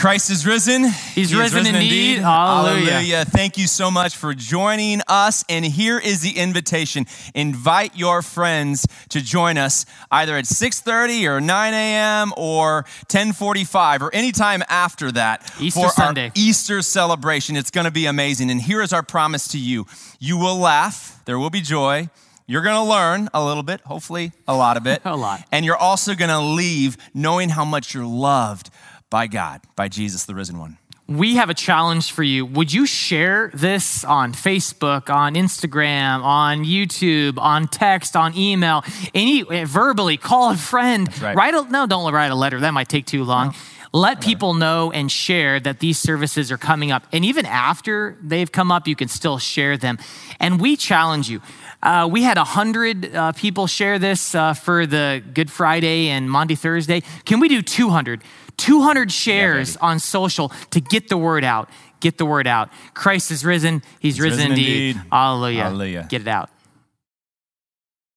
Christ is risen. He's risen indeed. Hallelujah. Thank you so much for joining us. And here is the invitation. Invite your friends to join us either at 6:30 or 9 a.m. or 10:45 or anytime after that Easter for Sunday. our Easter celebration. It's going to be amazing. And here is our promise to you: you will laugh. There will be joy. You're going to learn a little bit, hopefully a lot of it. A lot. And you're also going to leave knowing how much you're loved by God, by Jesus, the risen one. We have a challenge for you. Would you share this on Facebook, on Instagram, on YouTube, on text, on email, any eh, verbally? Call a friend. right. Write a no. Don't write a letter. That might take too long. Let people know and share that these services are coming up. And even after they've come up, you can still share them. And we challenge you. Uh, we had 100 uh, people share this uh, for the Good Friday and Maundy, Thursday. Can we do 200? 200 shares on social to get the word out. Get the word out. Christ is risen. He's, risen, risen indeed. indeed. Hallelujah. Hallelujah. Get it out.